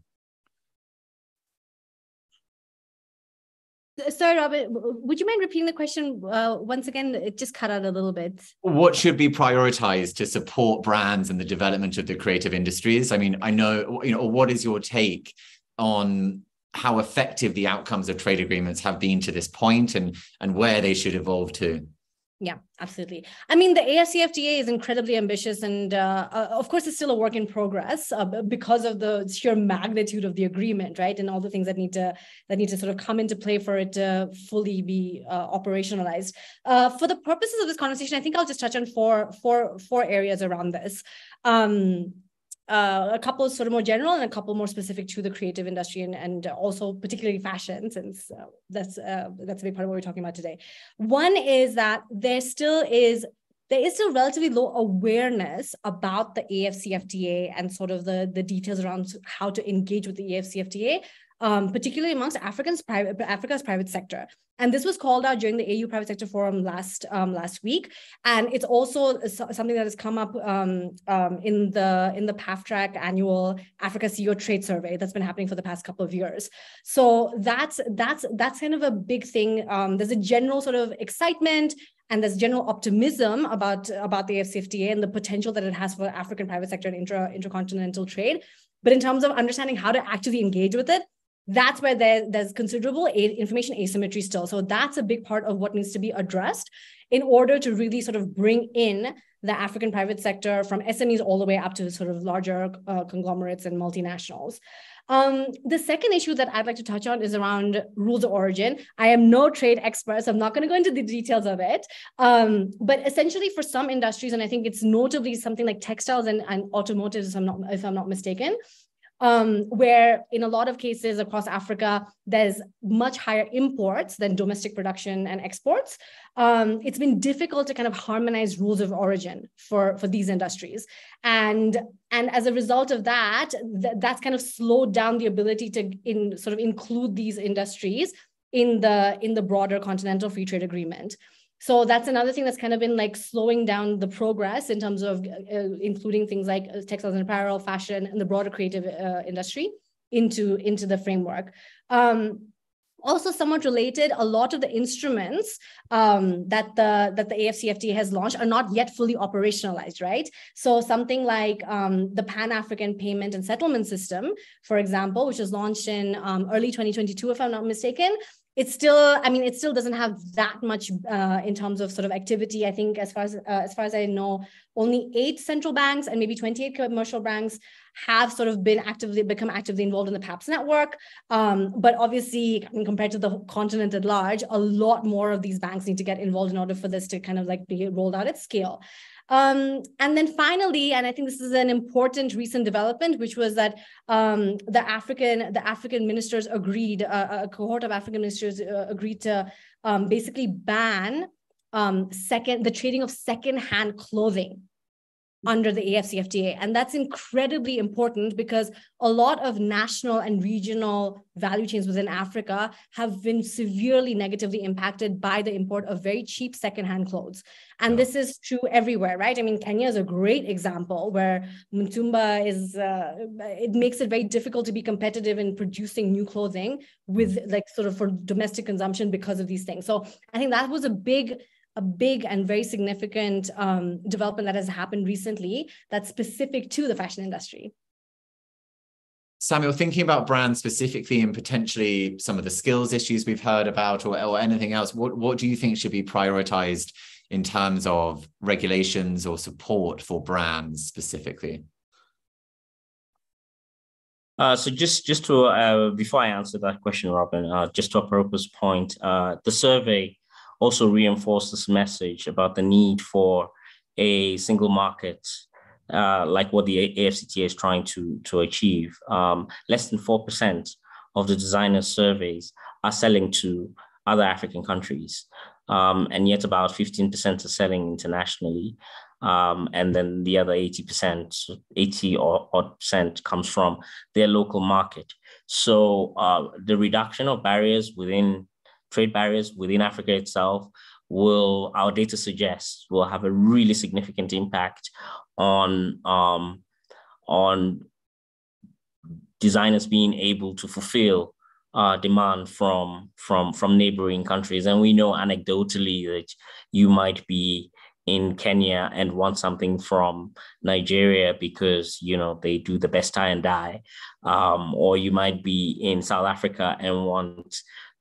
Sorry, Robert, would you mind repeating the question uh, once again? It just cut out a little bit. What should be prioritized to support brands and the development of the creative industries? I mean, I know, you know, what is your take on how effective the outcomes of trade agreements have been to this point and and where they should evolve to. Yeah absolutely. I mean the afcfta is incredibly ambitious and uh, uh, of course it's still a work in progress uh, because of the sheer magnitude of the agreement right and all the things that need to that need to sort of come into play for it to fully be uh, operationalized. Uh, for the purposes of this conversation i think i'll just touch on four four four areas around this. Um, uh, a couple sort of more general and a couple more specific to the creative industry and, and also particularly fashion since uh, that's uh, that's a big part of what we're talking about today. One is that there still is there is still relatively low awareness about the afcfta and sort of the the details around how to engage with the afcfta um, particularly amongst Africans private Africa's private sector. And this was called out during the AU Private Sector Forum last um, last week, and it's also something that has come up um, um, in the in the PAFTRAC annual Africa CEO Trade Survey that's been happening for the past couple of years. So that's that's that's kind of a big thing. Um, there's a general sort of excitement and there's general optimism about about the AFCFTA and the potential that it has for African private sector and intra intercontinental trade. But in terms of understanding how to actually engage with it, that's where there, there's considerable information asymmetry still. So that's a big part of what needs to be addressed in order to really sort of bring in the African private sector from SMEs all the way up to sort of larger uh, conglomerates and multinationals. Um, the second issue that I'd like to touch on is around rules of origin. I am no trade expert, so I'm not going to go into the details of it. Um, but essentially, for some industries, and I think it's notably something like textiles and, and automotive, if I'm not if I'm not mistaken, um, where in a lot of cases across Africa, there's much higher imports than domestic production and exports. Um, it's been difficult to kind of harmonize rules of origin for, for these industries. And, and as a result of that, th- that's kind of slowed down the ability to in, sort of include these industries in the, in the broader continental free trade agreement. So that's another thing that's kind of been like slowing down the progress in terms of uh, including things like uh, textiles and apparel, fashion, and the broader creative uh, industry into, into the framework. Um, also somewhat related, a lot of the instruments um, that the that the AFCFTA has launched are not yet fully operationalized, right? So something like um, the Pan African Payment and Settlement System, for example, which was launched in um, early 2022, if I'm not mistaken, it's still i mean it still doesn't have that much uh, in terms of sort of activity. I think as far as uh, as far as i know only eight central banks and maybe 28 commercial banks have sort of been actively become actively involved in the PAPSS network. Um, but obviously I mean, compared to the continent at large a lot more of these banks need to get involved in order for this to kind of like be rolled out at scale um, and then finally, and I think this is an important recent development, which was that um, the African the African ministers agreed, uh, a cohort of African ministers uh, agreed to um, basically ban um, second the trading of second-hand clothing under the AFCFTA. And that's incredibly important because a lot of national and regional value chains within Africa have been severely negatively impacted by the import of very cheap secondhand clothes. And this is true everywhere, right? I mean, Kenya is a great example where mitumba is, uh, it makes it very difficult to be competitive in producing new clothing with like sort of for domestic consumption because of these things. So I think that was a big a big and very significant um, development that has happened recently that's specific to the fashion industry. Samuel, thinking about brands specifically and potentially some of the skills issues we've heard about or, or anything else, what, what do you think should be prioritized in terms of regulations or support for brands specifically? Uh, so just just to uh, before I answer that question, Robin, uh, just to Aparupa's point, uh, the survey also reinforce this message about the need for a single market uh, like what the AFCTA is trying to, to achieve. Um, less than 4% of the designers surveys are selling to other African countries. Um, and yet about 15% are selling internationally. Um, and then the other 80%, 80 or odd percent comes from their local market. So uh, the reduction of barriers within trade barriers within Africa itself will, our data suggests, will have a really significant impact on um, on designers being able to fulfill uh, demand from from from neighboring countries. And we know anecdotally that you might be in Kenya and want something from Nigeria because you know they do the best tie and dye, um, or you might be in South Africa and want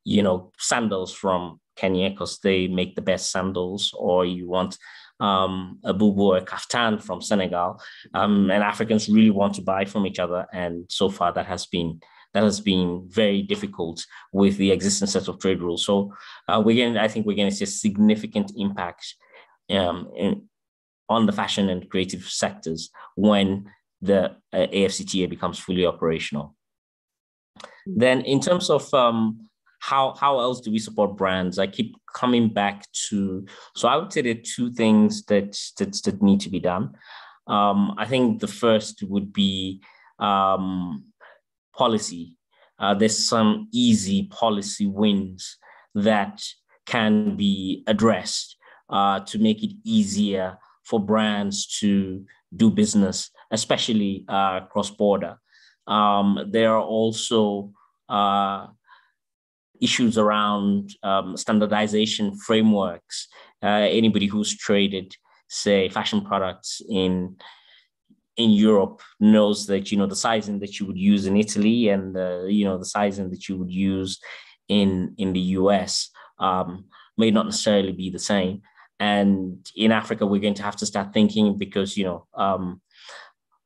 you know sandals from Kenya because they make the best sandals, or you want um, a bubu or a kaftan from Senegal, um, and Africans really want to buy from each other. And so far, that has been that has been very difficult with the existing set of trade rules. So uh, we're going, I think we're going to see a significant impact um, in, on the fashion and creative sectors when the uh, AFCTA becomes fully operational. Then, in terms of um, how how else do we support brands? I keep coming back to so I would say there are two things that that, that need to be done. Um, I think the first would be um, policy. Uh, there's some easy policy wins that can be addressed uh, to make it easier for brands to do business, especially uh, cross border. Um, there are also uh, issues around um, standardization frameworks. Uh, anybody who's traded, say, fashion products in in Europe knows that you know the sizing that you would use in Italy and uh, you know the sizing that you would use in in the US um, may not necessarily be the same. And in Africa, we're going to have to start thinking because you know um,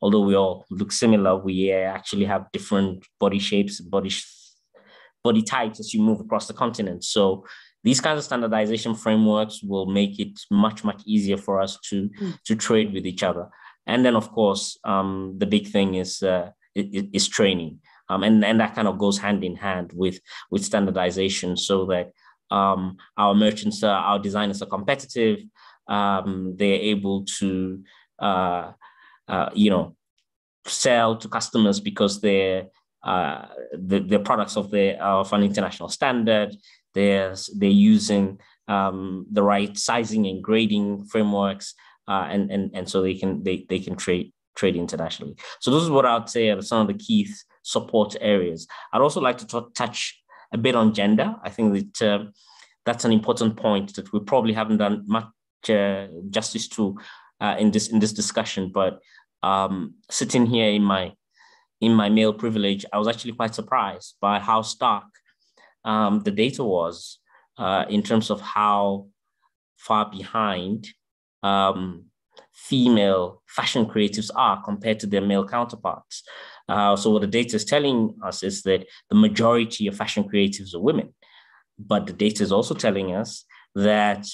although we all look similar, we actually have different body shapes, body body types as you move across the continent. So these kinds of standardization frameworks will make it much, much easier for us to, mm. to trade with each other. And then, of course, um, the big thing is, uh, is training. Um, and, and that kind of goes hand in hand with, with standardization so that um, our merchants, are, our designers are competitive. Um, they're able to, uh, uh, you know, sell to customers because they're uh, the, the products of the of an international standard. They're they're using um, the right sizing and grading frameworks, uh, and and and so they can they they can trade trade internationally. So this is what I'd say are some of the key support areas. I'd also like to t- touch a bit on gender. I think that uh, that's an important point that we probably haven't done much uh, justice to uh, in this in this discussion. But um, sitting here in my in my male privilege, I was actually quite surprised by how stark um, the data was uh, in terms of how far behind um, female fashion creatives are compared to their male counterparts. Uh, so what the data is telling us is that the majority of fashion creatives are women, but the data is also telling us that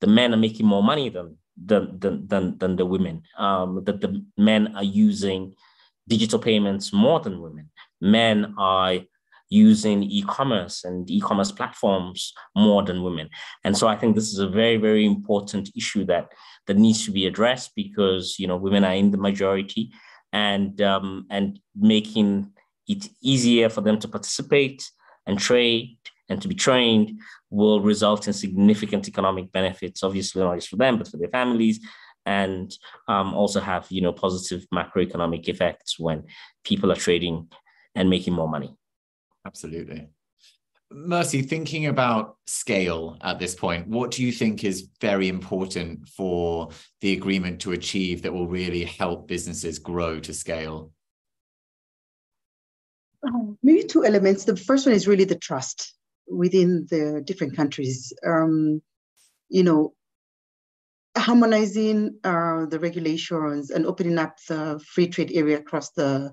the men are making more money than than than than, than the women. Um, that the men are using digital payments more than women. Men are using e-commerce and e-commerce platforms more than women. And so I think this is a very, very important issue that that needs to be addressed because you know women are in the majority and um, and making it easier for them to participate and trade and to be trained will result in significant economic benefits, obviously not just for them, but for their families and um, also have you know positive macroeconomic effects when people are trading and making more money. Absolutely. Mercy, thinking about scale at this point, what do you think is very important for the agreement to achieve that will really help businesses grow to scale? Um, maybe two elements. The first one is really the trust within the different countries. Um, you know, harmonizing uh, the regulations and opening up the free trade area across the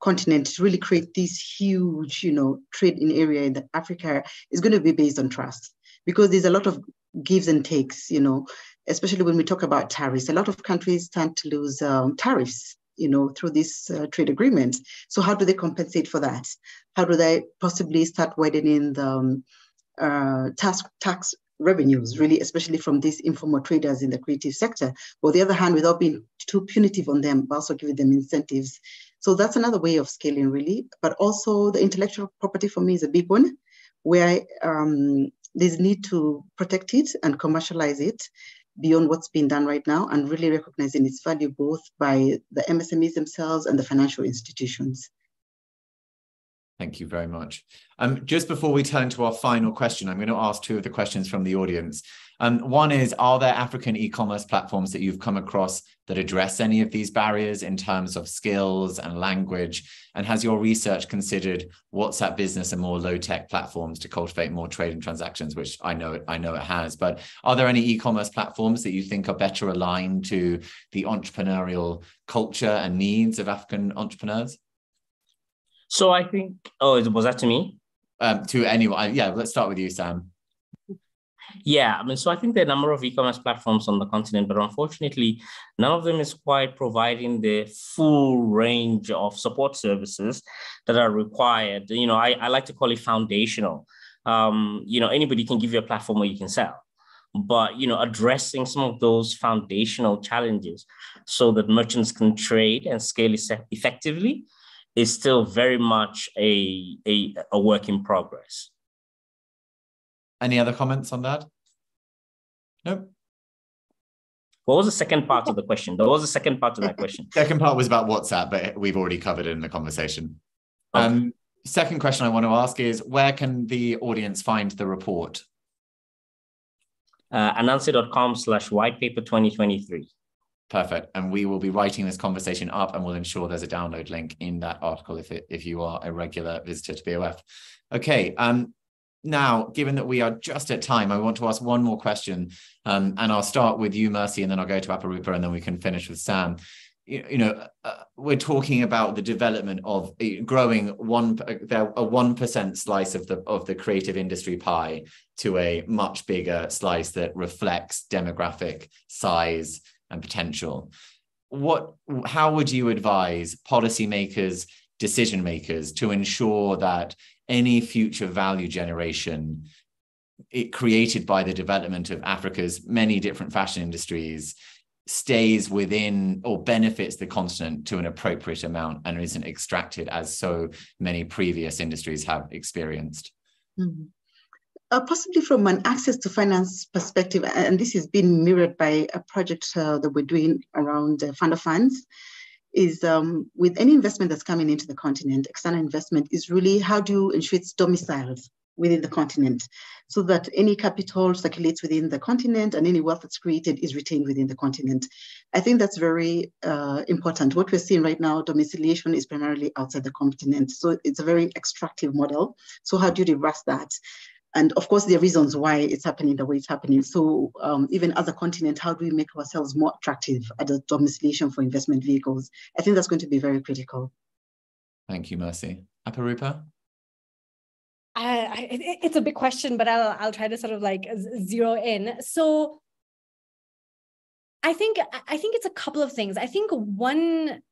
continent to really create this huge, you know, trade in area in Africa is going to be based on trust because there's a lot of gives and takes, you know, especially when we talk about tariffs. A lot of countries stand to lose um, tariffs, you know, through this uh, trade agreement. So how do they compensate for that? How do they possibly start widening the um, uh, tax tax revenues, really, especially from these informal traders in the creative sector. But on the other hand, without being too punitive on them, but also giving them incentives. So that's another way of scaling, really. But also the intellectual property for me is a big one, where um, there's need to protect it and commercialize it beyond what's being done right now and really recognizing its value both by the MSMEs themselves and the financial institutions. Thank you very much. Um, just before we turn to our final question, I'm going to ask two of the questions from the audience. Um, one is, are there African e-commerce platforms that you've come across that address any of these barriers in terms of skills and language? And has your research considered WhatsApp business and more low-tech platforms to cultivate more trade and transactions, which I know I know it has. But are there any e-commerce platforms that you think are better aligned to the entrepreneurial culture and needs of African entrepreneurs? So I think, oh, was that to me? Um, to anyone. Yeah, let's start with you, Sam. Yeah, I mean, so I think there are a number of e-commerce platforms on the continent, but unfortunately, none of them is quite providing the full range of support services that are required. You know, I, I like to call it foundational. Um, you know, anybody can give you a platform where you can sell, but you know, addressing some of those foundational challenges so that merchants can trade and scale effectively is still very much a, a, a work in progress. Any other comments on that? Nope. What was the second part of the question? What was the second part of that question? second part was about WhatsApp, but we've already covered it in the conversation. Okay. Um, second question I want to ask is where can the audience find the report? Uh, ananse.com slash white paper 2023. Perfect. And we will be writing this conversation up and we'll ensure there's a download link in that article if it, if you are a regular visitor to BOF. Okay. Um, now, given that we are just at time, I want to ask one more question. Um, and I'll start with you, Mercy, and then I'll go to Aparupa, and then we can finish with Sam. You, you know, uh, we're talking about the development of uh, growing one a one percent slice of the of the creative industry pie to a much bigger slice that reflects demographic size and potential. What, how would you advise policymakers, decision makers to ensure that any future value generation it created by the development of Africa's many different fashion industries stays within or benefits the continent to an appropriate amount and isn't extracted as so many previous industries have experienced? Mm-hmm uh, possibly from an access to finance perspective, and this has been mirrored by a project uh, that we're doing around uh, fund of funds, is um, with any investment that's coming into the continent, external investment is really how do you ensure it's domiciled within the continent so that any capital circulates within the continent and any wealth that's created is retained within the continent. I think that's very uh, important. What we're seeing right now, domiciliation is primarily outside the continent. So it's a very extractive model. So how do you reverse that? And of course, there are reasons why it's happening the way it's happening. So um, even as a continent, how do we make ourselves more attractive at the domiciliation for investment vehicles? I think that's going to be very critical. Thank you, Mercy. Aparupa? I, I, it's a big question, but I'll, I'll try to sort of like zero in. So I think I think it's a couple of things. I think one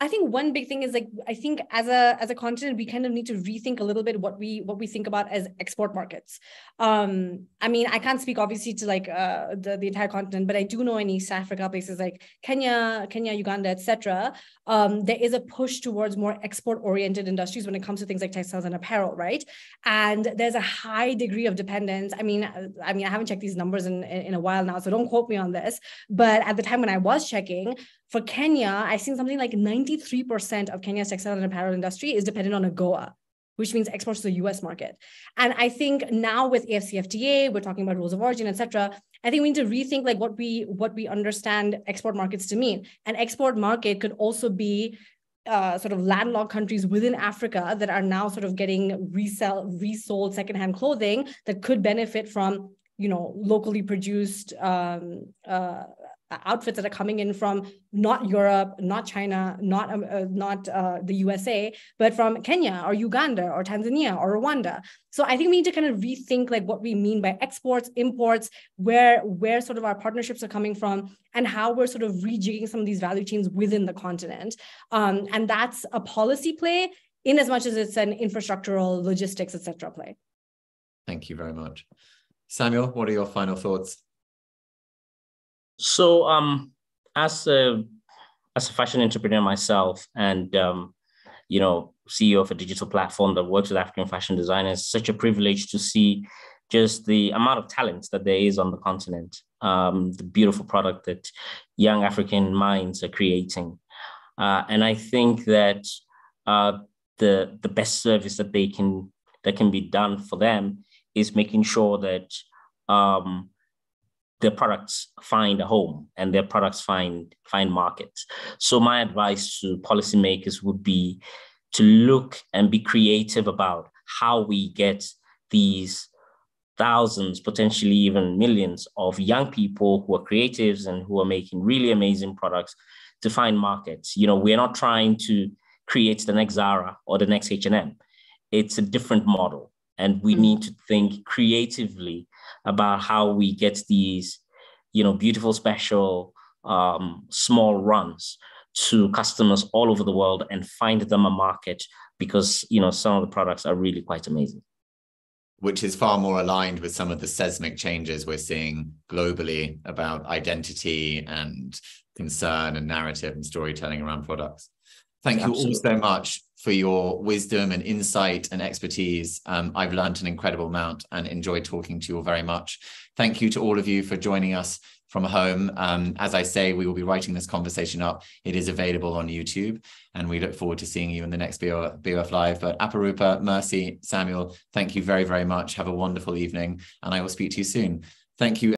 I think one big thing is like I think as a as a continent we kind of need to rethink a little bit what we what we think about as export markets. Um, I mean I can't speak obviously to like uh, the the entire continent, but I do know in East Africa places like Kenya, Kenya, Uganda, etc. Um, there is a push towards more export oriented industries when it comes to things like textiles and apparel, right? And there's a high degree of dependence. I mean I mean I haven't checked these numbers in in a while now, so don't quote me on this, but at the time when I was checking, for Kenya, I've seen something like 93% of Kenya's textile and apparel industry is dependent on AGOA, which means exports to the US market. And I think now with AFCFTA, we're talking about rules of origin, et cetera. I think we need to rethink like what we what we understand export markets to mean. An export market could also be uh, sort of landlocked countries within Africa that are now sort of getting resell resold secondhand clothing that could benefit from you know locally produced um, uh, outfits that are coming in from not Europe, not China, not um, uh, not uh, the USA, but from Kenya or Uganda or Tanzania or Rwanda. So I think we need to kind of rethink like what we mean by exports, imports, where where sort of our partnerships are coming from, and how we're sort of rejigging some of these value chains within the continent. Um, and that's a policy play in as much as it's an infrastructural, logistics, etc. play. Thank you very much. Samuel, what are your final thoughts? So, um, as a as a fashion entrepreneur myself, and um, you know, CEO of a digital platform that works with African fashion designers, such a privilege to see just the amount of talent that there is on the continent, um, the beautiful product that young African minds are creating, uh, and I think that uh, the the best service that they can that can be done for them is making sure that um, their products find a home and their products find find markets. So my advice to policymakers would be to look and be creative about how we get these thousands, potentially even millions of young people who are creatives and who are making really amazing products to find markets. You know, we're not trying to create the next Zara or the next H&M. It's a different model. And we mm-hmm. need to think creatively about how we get these, you know, beautiful, special, um, small runs to customers all over the world and find them a market because you know some of the products are really quite amazing which is far more aligned with some of the seismic changes we're seeing globally about identity and concern and narrative and storytelling around products thank you all so much for your wisdom and insight and expertise. Um, I've learned an incredible amount and enjoyed talking to you all very much. Thank you to all of you for joining us from home. Um, as I say, we will be writing this conversation up. It is available on YouTube, and we look forward to seeing you in the next BOF, BOF Live. But Aparupa, Mercy, Samuel, thank you very, very much. Have a wonderful evening, and I will speak to you soon. Thank you.